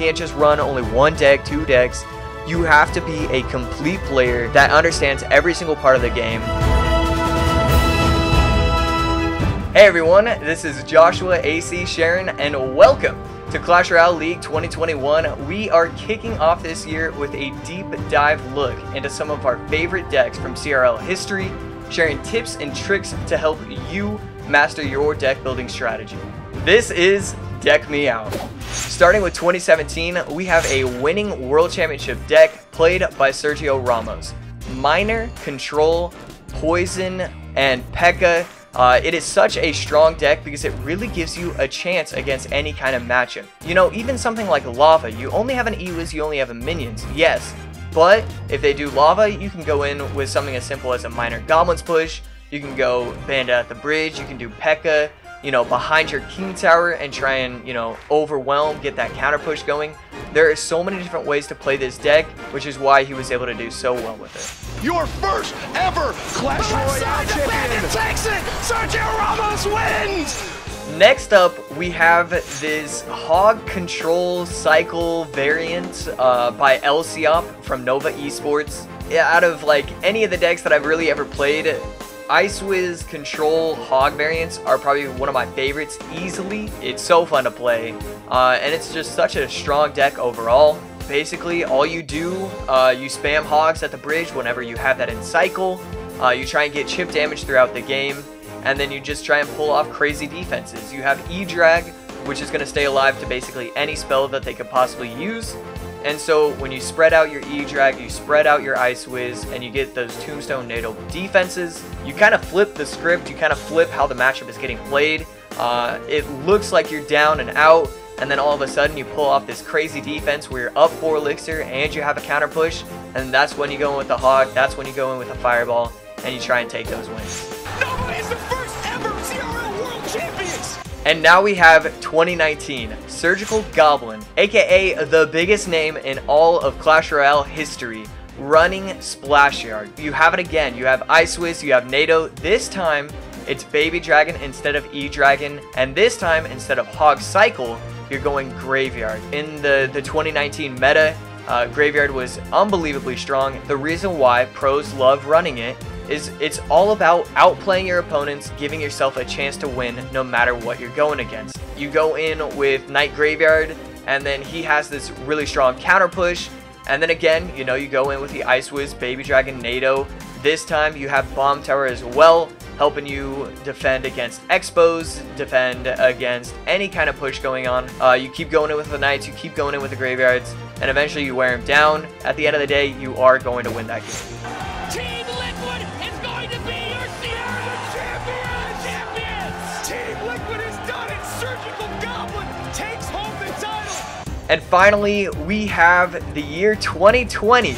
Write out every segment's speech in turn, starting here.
can't just run only one deck, two decks. You have to be a complete player that understands every single part of the game. Hey everyone, this is Joshua AC Sharon and welcome to Clash Royale League 2021. We are kicking off this year with a deep dive look into some of our favorite decks from CRL history, sharing tips and tricks to help you master your deck building strategy. This is Deck Me Out. Starting with 2017, we have a winning World Championship deck played by Sergio Ramos. Miner, Control, Poison, and P.E.K.K.A. Uh, it is such a strong deck because it really gives you a chance against any kind of matchup. You know, even something like Lava, you only have an Ewiz, you only have a Minions, yes. But if they do Lava, you can go in with something as simple as a Miner Goblins push, you can go Bandit at the Bridge, you can do P.E.K.K.A you know, behind your king tower and try and, you know, overwhelm, get that counter push going. There are so many different ways to play this deck, which is why he was able to do so well with it. Your first ever Clash Royale champion! takes it! Sergio Ramos wins! Next up, we have this Hog Control Cycle variant uh, by Lciop from Nova Esports. Out of like any of the decks that I've really ever played, Icewiz Control Hog variants are probably one of my favorites easily. It's so fun to play, uh, and it's just such a strong deck overall. Basically, all you do, uh, you spam Hogs at the bridge whenever you have that in cycle. Uh, you try and get chip damage throughout the game, and then you just try and pull off crazy defenses. You have E-Drag, which is going to stay alive to basically any spell that they could possibly use. And so when you spread out your E-Drag, you spread out your Ice Wiz, and you get those Tombstone Nado defenses, you kind of flip the script, you kind of flip how the matchup is getting played. Uh, it looks like you're down and out, and then all of a sudden you pull off this crazy defense where you're up 4 Elixir and you have a counter push, and that's when you go in with the Hog, that's when you go in with a Fireball, and you try and take those wins. And now we have 2019, Surgical Goblin, aka the biggest name in all of Clash Royale history, running Splash Yard. You have it again, you have Icewiz, you have Nado, this time it's Baby Dragon instead of E-Dragon, and this time instead of Hog Cycle, you're going Graveyard. In the, the 2019 meta, uh, Graveyard was unbelievably strong. The reason why pros love running it is it's all about outplaying your opponents, giving yourself a chance to win no matter what you're going against. You go in with Knight Graveyard, and then he has this really strong counter push, and then again, you know, you go in with the Icewiz, Baby Dragon, Nado. This time you have Bomb Tower as well, helping you defend against X-Bows, defend against any kind of push going on. Uh, you keep going in with the Knights, you keep going in with the Graveyards, and eventually you wear them down. At the end of the day, you are going to win that game. Takes home the title! And finally, we have the year 2020.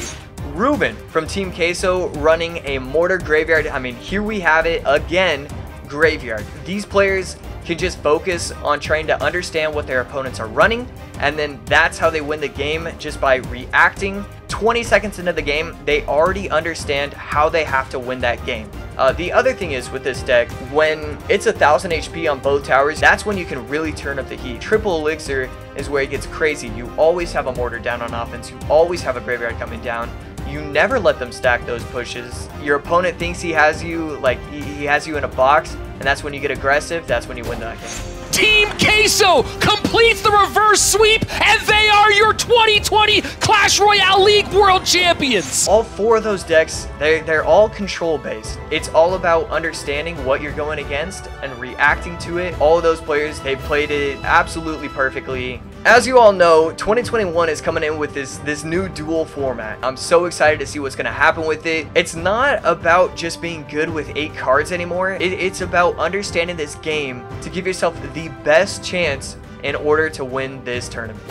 Ruben from Team Queso running a Mortar Graveyard. I mean, here we have it again, Graveyard. These players can just focus on trying to understand what their opponents are running, and then that's how they win the game just by reacting. 20 seconds into the game, they already understand how they have to win that game. Uh, the other thing is with this deck, when it's a 1000 HP on both towers, that's when you can really turn up the heat. Triple Elixir is where it gets crazy. You always have a Mortar down on offense, you always have a Graveyard coming down. You never let them stack those pushes. Your opponent thinks he has you, like, he has you in a box, and that's when you get aggressive, that's when you win that game. Team Queso completes the reverse sweep, and they are your 2020 Clash Royale League World Champions! All four of those decks, they, they're all control based. It's all about understanding what you're going against and reacting to it. All of those players, they played it absolutely perfectly. As you all know, 2021 is coming in with this, this new dual format. I'm so excited to see what's going to happen with it. It's not about just being good with 8 cards anymore. It, it's about understanding this game to give yourself the best chance in order to win this tournament.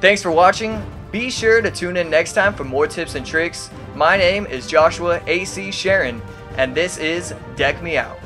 Thanks for watching. Be sure to tune in next time for more tips and tricks. My name is Joshua AC Sharon, and this is Deck Me Out.